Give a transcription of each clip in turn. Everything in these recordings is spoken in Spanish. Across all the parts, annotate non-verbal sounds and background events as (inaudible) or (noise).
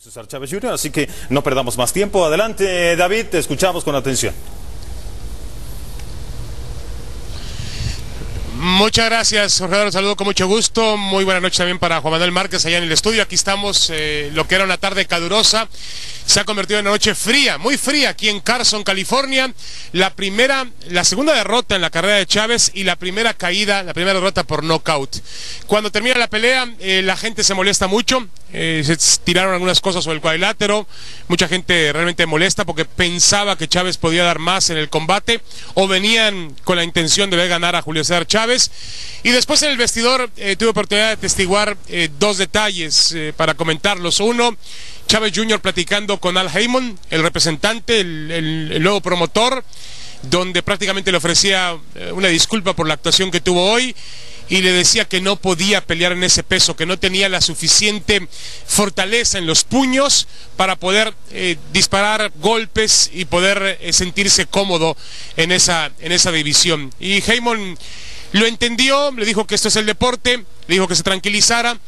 César Chávez Jr., así que no perdamos más tiempo. Adelante, David, te escuchamos con atención. Muchas gracias, Jorge. Un saludo con mucho gusto. Muy buena noche también para Juan Manuel Márquez allá en el estudio. Aquí estamos, eh, lo que era una tarde calurosa, se ha convertido en una noche fría, muy fría aquí en Carson, California. La primera, la segunda derrota en la carrera de Chávez y la primera caída, la primera derrota por knockout. Cuando termina la pelea, eh, la gente se molesta mucho. Eh, se tiraron algunas cosas sobre el cuadrilátero. Mucha gente realmente molesta porque pensaba que Chávez podía dar más en el combate o venían con la intención de ver ganar a Julio César Chávez. Y después en el vestidor tuve oportunidad de testiguar dos detalles para comentarlos. Uno, Chávez Jr. platicando con Al Heyman, el representante, el, nuevo promotor, donde prácticamente le ofrecía eh, una disculpa por la actuación que tuvo hoy y le decía que no podía pelear en ese peso, que no tenía la suficiente fortaleza en los puños para poder eh, disparar golpes y poder eh, sentirse cómodo en esa, en esa división. Y Heyman lo entendió, le dijo que esto es el deporte, le dijo que se tranquilizara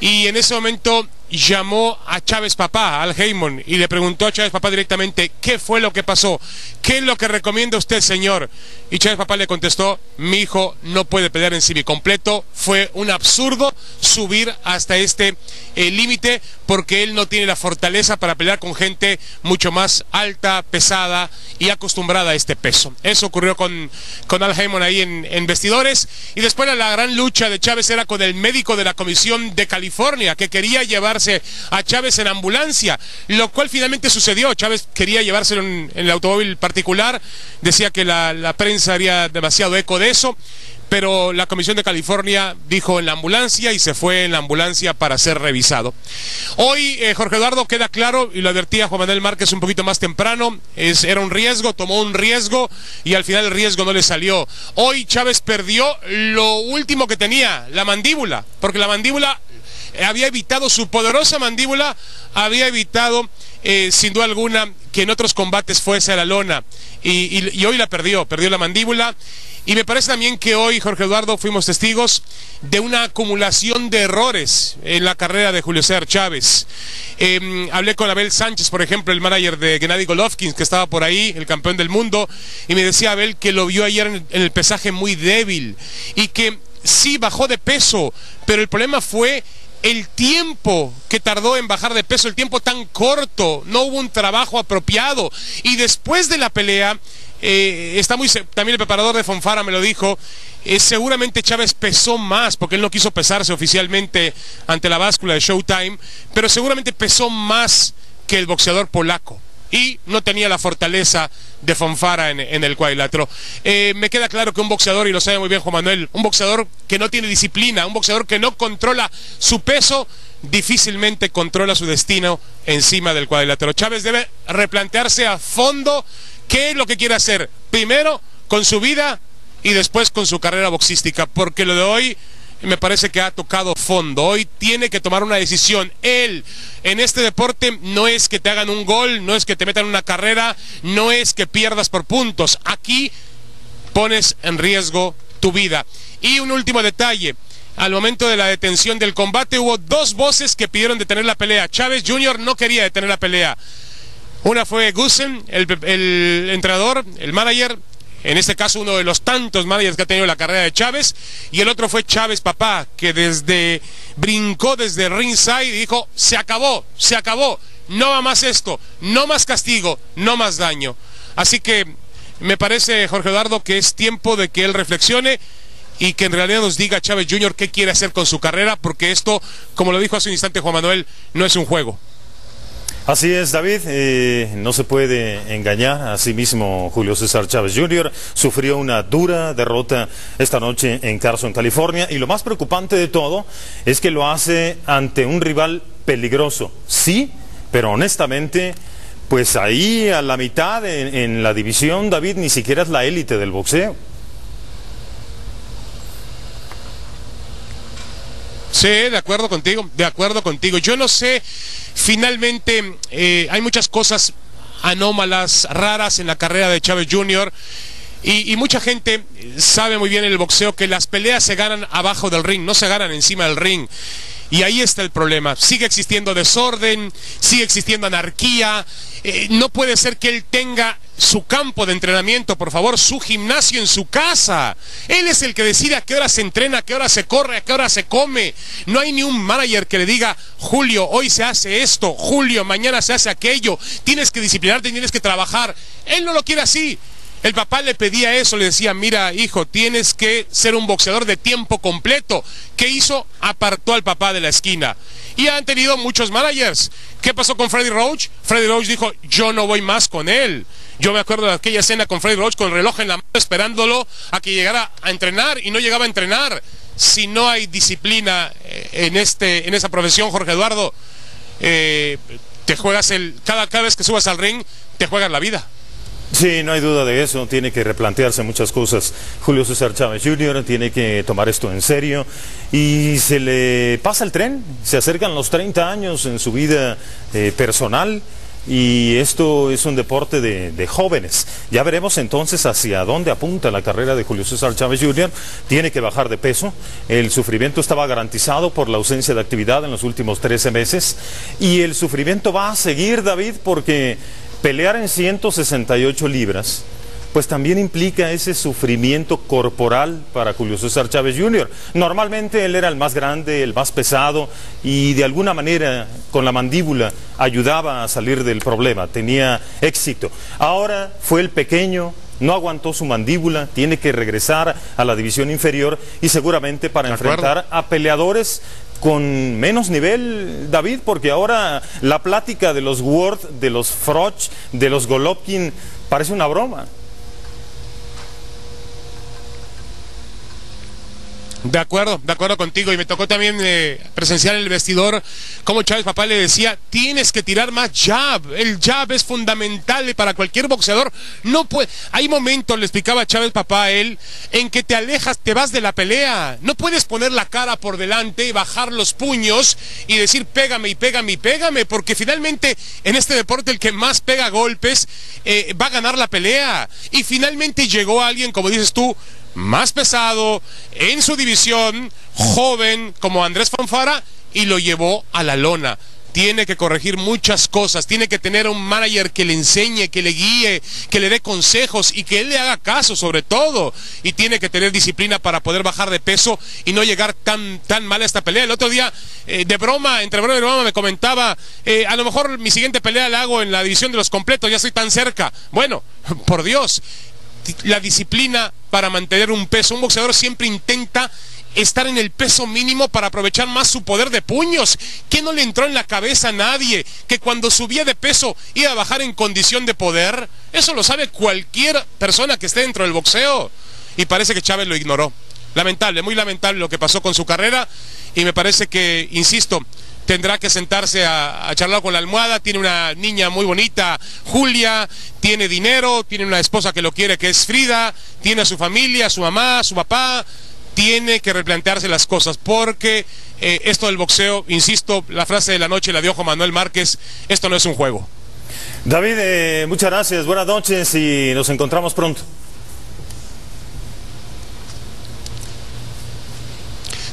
y en ese momento llamó a Chávez Papá, al Heyman, y le preguntó a Chávez Papá directamente qué fue lo que pasó, qué es lo que recomienda usted, señor. Y Chávez Papá le contestó, mi hijo no puede pelear en completo, fue un absurdo subir hasta este eh, límite porque él no tiene la fortaleza para pelear con gente mucho más alta, pesada y acostumbrada a este peso. Eso ocurrió con, con Al Heyman ahí en, en vestidores y después la gran lucha de Chávez era con el médico de la Comisión de California que quería llevarse a Chávez en ambulancia, lo cual finalmente sucedió. Chávez quería llevárselo en, el automóvil particular, decía que la, prensa haría demasiado eco de eso pero la Comisión de California dijo en la ambulancia y se fue en la ambulancia para ser revisado. Hoy eh, Jorge Eduardo queda claro, y lo advertía Juan Manuel Márquez un poquito más temprano, es, era un riesgo, tomó un riesgo y al final el riesgo no le salió. Hoy Chávez perdió lo último que tenía, la mandíbula, porque la mandíbula había evitado, su poderosa mandíbula había evitado, eh, sin duda alguna, que en otros combates fuese a la lona. Y, hoy la perdió, perdió la mandíbula. Y me parece también que hoy, Jorge Eduardo, fuimos testigos de una acumulación de errores en la carrera de Julio César Chávez. Em, hablé con Abel Sánchez, por ejemplo, el manager de Gennady Golovkin, que estaba por ahí, el campeón del mundo, y me decía Abel que lo vio ayer en el pesaje muy débil y que sí bajó de peso, pero el problema fue el tiempo que tardó en bajar de peso, el tiempo tan corto, no hubo un trabajo apropiado. Y después de la pelea, eh, está muy también el preparador de Fonfara me lo dijo, eh, seguramente Chávez pesó más, porque él no quiso pesarse oficialmente ante la báscula de Showtime, pero seguramente pesó más que el boxeador polaco y no tenía la fortaleza de Fonfara en, el cuadrilátero. Eh, me queda claro que un boxeador, y lo sabe muy bien Juan Manuel, un boxeador que no tiene disciplina, un boxeador que no controla su peso, difícilmente controla su destino encima del cuadrilátero. Chávez debe replantearse a fondo qué es lo que quiere hacer, primero con su vida y después con su carrera boxística, porque lo de hoy me parece que ha tocado fondo. Hoy tiene que tomar una decisión. Él, en este deporte, no es que te hagan un gol, no es que te metan una carrera, no es que pierdas por puntos. Aquí pones en riesgo tu vida. Y un último detalle. Al momento de la detención del combate hubo dos voces que pidieron detener la pelea. Chávez Jr. no quería detener la pelea. Una fue Gusen, el, el entrenador, el manager, en este caso uno de los tantos managers que ha tenido la carrera de Chávez, y el otro fue Chávez Papá, que desde brincó desde ringside y dijo, se acabó, se acabó, no va más esto, no más castigo, no más daño. Así que me parece, Jorge Eduardo, que es tiempo de que él reflexione y que en realidad nos diga Chávez Jr. qué quiere hacer con su carrera, porque esto, como lo dijo hace un instante Juan Manuel, no es un juego. Así es, David, eh, no se puede engañar. Asimismo, Julio César Chávez Jr. sufrió una dura derrota esta noche en Carson, California. Y lo más preocupante de todo es que lo hace ante un rival peligroso. Sí, pero honestamente, pues ahí a la mitad en la división, David, ni siquiera es la élite del boxeo. Sí, de acuerdo contigo, de acuerdo contigo. Yo no sé, finalmente eh, hay muchas cosas anómalas, raras en la carrera de Chávez Jr. Y, mucha gente sabe muy bien en el boxeo que las peleas se ganan abajo del ring, no se ganan encima del ring. Y ahí está el problema. Sigue existiendo desorden, sigue existiendo anarquía. Eh, no puede ser que él tenga su campo de entrenamiento, por favor, su gimnasio en su casa. Él es el que decide a qué hora se entrena, a qué hora se corre, a qué hora se come. No hay ni un manager que le diga, Julio, hoy se hace esto, Julio, mañana se hace aquello, tienes que disciplinarte, tienes que trabajar. Él no lo quiere así. El papá le pedía eso, le decía, mira hijo, tienes que ser un boxeador de tiempo completo. ¿Qué hizo? Apartó al papá de la esquina. Y han tenido muchos managers. ¿Qué pasó con Freddy Roach? Freddy Roach dijo, yo no voy más con él. Yo me acuerdo de aquella escena con Freddy Roach con el reloj en la mano esperándolo a que llegara a entrenar y no llegaba a entrenar. Si no hay disciplina eh, en, este, en esa profesión, Jorge Eduardo, eh, te juegas el, cada, cada vez que subas al ring, te juegas la vida. Sí, no hay duda de eso, tiene que replantearse muchas cosas. Julio César Chávez Jr. tiene que tomar esto en serio y se le pasa el tren, se acercan los 30 años en su vida eh, personal y esto es un deporte de, de, jóvenes. Ya veremos entonces hacia dónde apunta la carrera de Julio César Chávez Jr. Tiene que bajar de peso. El sufrimiento estaba garantizado por la ausencia de actividad en los últimos 13 meses y el sufrimiento va a seguir, David, porque pelear en 168 libras, pues también implica ese sufrimiento corporal para Julio César Chávez Jr. Normalmente él era el más grande, el más pesado y de alguna manera con la mandíbula ayudaba a salir del problema, tenía éxito. Ahora fue el pequeño, no aguantó su mandíbula, tiene que regresar a la división inferior y seguramente para enfrentar a peleadores con menos nivel, David, porque ahora la plática de los Word, de los Froch, de los Golovkin, parece una broma. De acuerdo, de acuerdo contigo. Y me tocó también eh, presenciar el vestidor como Chávez Papá le decía, tienes que tirar más jab. El jab es fundamental para cualquier boxeador. No puede... Hay momentos, le explicaba Chávez Papá a él, en que te alejas, te vas de la pelea. No puedes poner la cara por delante, bajar los puños y decir pégame y pégame y pégame, porque finalmente en este deporte el que más pega golpes eh, va a ganar la pelea. Y finalmente llegó alguien, como dices tú, más pesado, en su división, joven como Andrés Fanfara, y lo llevó a la lona. Tiene que corregir muchas cosas, tiene que tener un manager que le enseñe, que le guíe, que le dé consejos y que él le haga caso sobre todo. Y tiene que tener disciplina para poder bajar de peso y no llegar tan, tan mal a esta pelea. El otro día, eh, de broma, entre broma y broma, me comentaba, eh, a lo mejor mi siguiente pelea la hago en la división de los completos, ya estoy tan cerca. Bueno, (laughs) por Dios, la disciplina para mantener un peso. Un boxeador siempre intenta estar en el peso mínimo para aprovechar más su poder de puños. ¿Qué no le entró en la cabeza a nadie? Que cuando subía de peso iba a bajar en condición de poder. Eso lo sabe cualquier persona que esté dentro del boxeo. Y parece que Chávez lo ignoró. Lamentable, muy lamentable lo que pasó con su carrera. Y me parece que, insisto, tendrá que sentarse a, a, charlar con la almohada, tiene una niña muy bonita, Julia, tiene dinero, tiene una esposa que lo quiere, que es Frida, tiene a su familia, a su mamá, a su papá, tiene que replantearse las cosas, porque eh, esto del boxeo, insisto, la frase de la noche la dio Juan Manuel Márquez, esto no es un juego. David, eh, muchas gracias, buenas noches y nos encontramos pronto.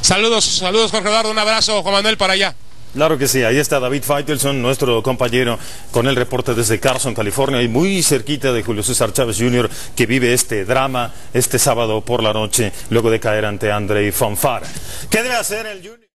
Saludos, saludos Jorge Eduardo, un abrazo Juan Manuel para allá. Claro que sí, ahí está David Feitelson, nuestro compañero, con el reporte desde Carson, California, y muy cerquita de Julio César Chávez Jr., que vive este drama este sábado por la noche, luego de caer ante Andrei Fonfara. ¿Qué debe hacer el Junior?